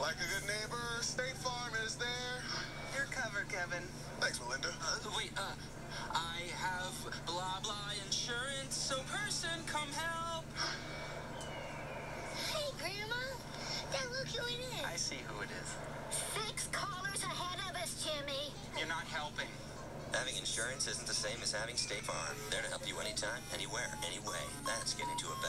Like a good neighbor, State Farm is there. You're covered, Kevin. Thanks, Melinda. Uh, wait, uh, I have blah blah insurance, so person, come help. Hey, Grandma. Now look who it is. I see who it is. Six callers ahead of us, Jimmy. You're not helping. Having insurance isn't the same as having State Farm. There to help you anytime, anywhere, anyway. That's getting to a better.